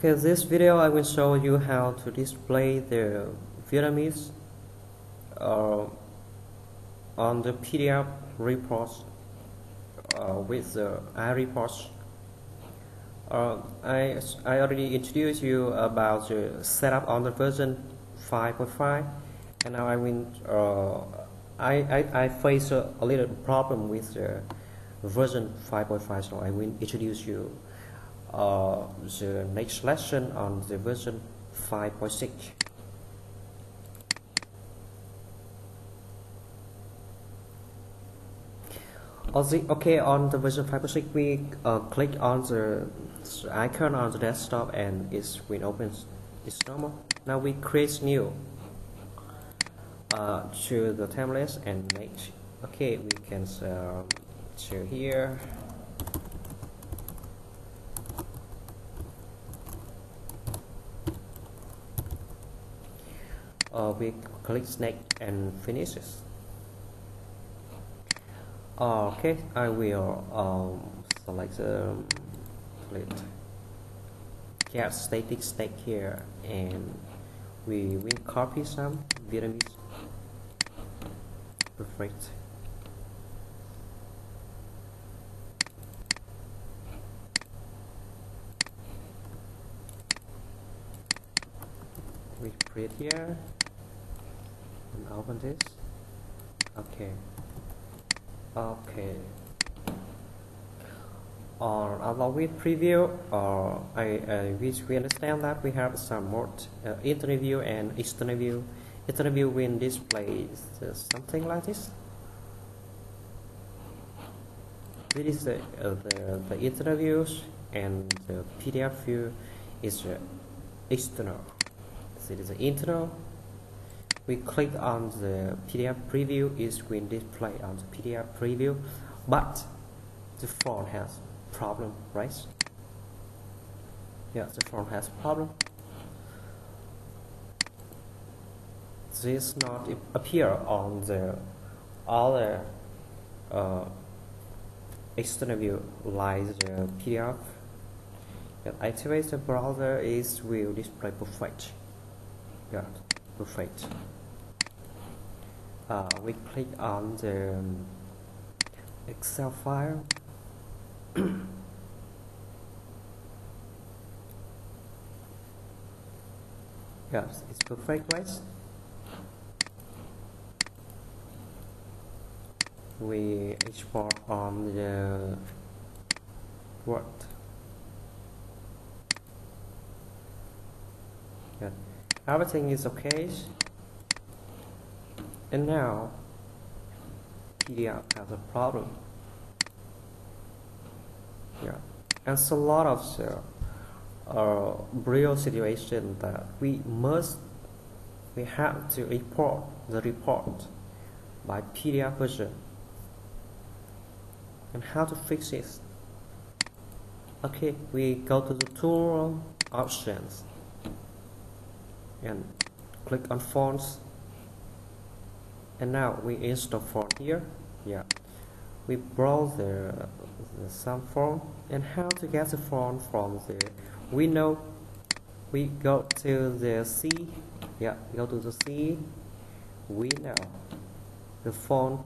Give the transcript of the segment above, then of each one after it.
Okay, this video I will show you how to display the Vietnamese uh, on the PDF reports uh, with the iReports. Uh, I, I already introduced you about the setup on the version 5.5 and now I will uh, I, I, I face a, a little problem with the version 5.5 so I will introduce you uh, the next lesson on the version 5.6 okay on the version 5.6 we uh, click on the icon on the desktop and it will open it's normal. Now we create new uh, to the templates and make okay we can uh, to here uh, we click next and finishes. Okay I will um, select the um, get static stack here and we will copy some Vietnamese. Perfect. We create here open this? Okay. Okay. Or along with preview or I, uh, which we understand that we have some more uh, internal view and external view will display uh, something like this? This is the, uh, the, the internal views and the PDF view is uh, external. This is the internal we click on the PDF preview is will display on the PDF preview but the font has problem right? Yeah the font has problem. This not appear on the other uh, external view like the PDF that activates the browser is will display perfect. Yeah perfect uh, we click on the Excel file. Yes it's perfect right we export on the Word yeah. Everything is okay. And now PDF has a problem. Yeah. And so a lot of the uh, real situation that we must we have to import the report by PDF version. And how to fix it? Okay we go to the tool options and click on fonts. And now we install font here. Yeah. We browse the, some font and how to get the font from the window we go to the C. Yeah go to the C. Window the font.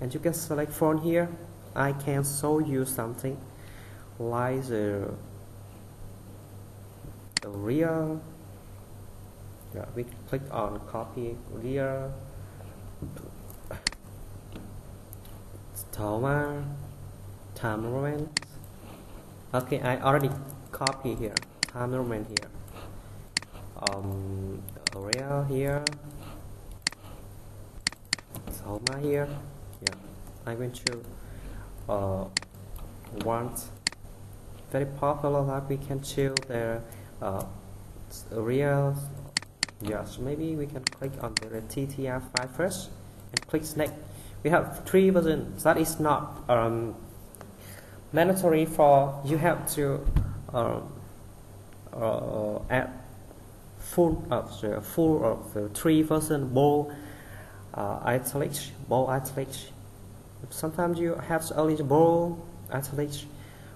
And you can select font here. I can show you something like the, the real yeah we click on copy real Tahoma time moment okay I already copy here time moment here. Um Arial here. Tahoma here. Yeah I went to uh, want very popular that we can choose the uh, real yes maybe we can click on the TTF file first and click next we have three versions that is not um, mandatory for you have to um, uh, add full of the full of the three version bold uh, italic bold italic sometimes you have only bold italic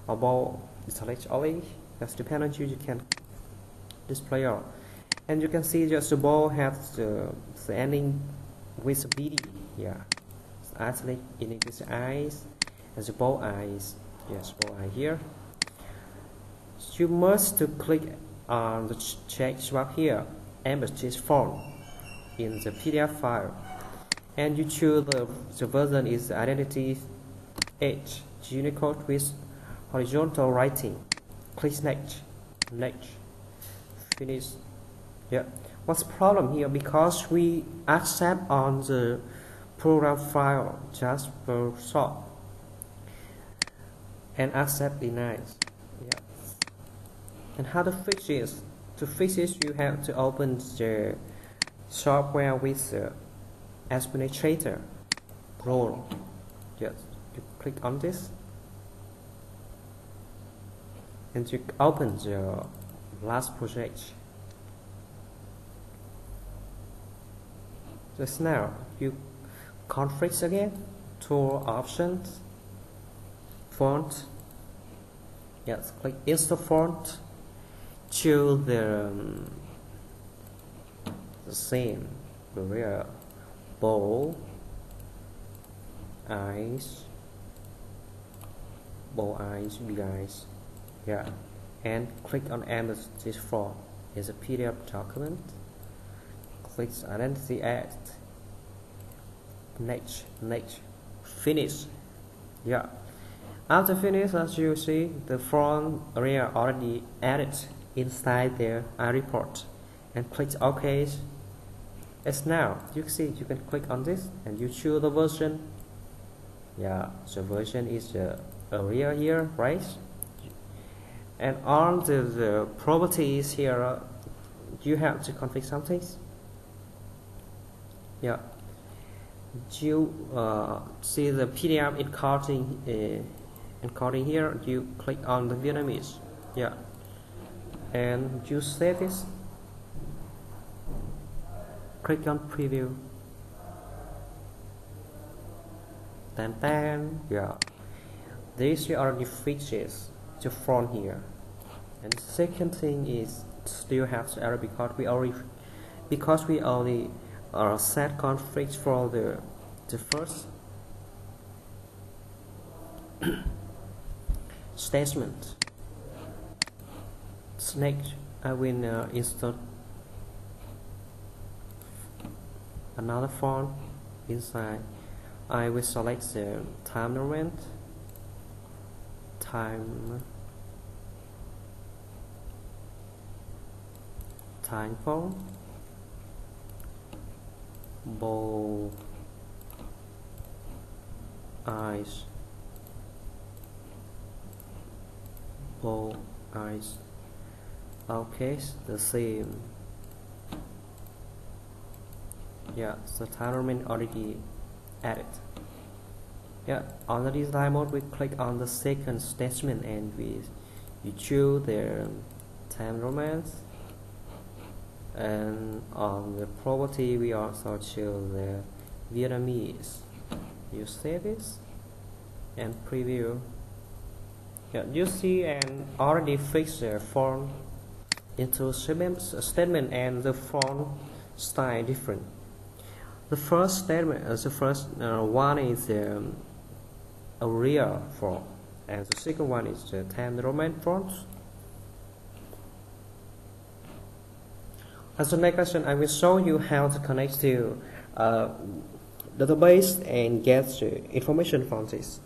or bold italic only That's depend on you. You can display all. And you can see just the ball has the, the ending with BD. Yeah. So isolate in this eyes and the ball eyes. Yes, ball eye here. You must to click on the check swap here, embassy form in the PDF file. And you choose the, the version is identity H Unicode with horizontal writing. Click next, next, finish. Yeah. What's the problem here? Because we accept on the program file just for short and accept denies. Yeah. And how to fix this? To fix this, you have to open the software with the administrator role. Yes, you click on this and you open the last project. Just now, you config again, tool options, font. Yes, click install font. Choose the, um, the same Arial, bold, eyes, bold eyes, big eyes yeah and click on Amazon this form is a PDF document click identity add next next finish. Yeah. After finish as you see the form Arial already added inside their iReport and click OK. As now you see you can click on this and you choose the version. Yeah the version is the Arial here right? And all the, the properties here uh, you have to configure something yeah. You uh, see the PDF encoding uh, encoding here? You click on the Vietnamese? Yeah. And you save this? Click on preview. Then then yeah. These are the features to front here. And second thing is still have the error we already because we only uh, set conflicts for the the first statement. Next I will uh, install another font inside I will select the time element. Time time phone bow eyes. Bow eyes. Okay the same. Yeah the timer already added. Yeah on the design mode we click on the second statement and we you choose the Times Roman and on the property we also choose the Vietnamese you save this and preview. Yeah, you see and already fix the font into statement and the font style different. The first statement uh, the first uh, one is um, Arial font and the second one is the Times Roman font As the next question, I will show you how to connect to uh, database and get information from this.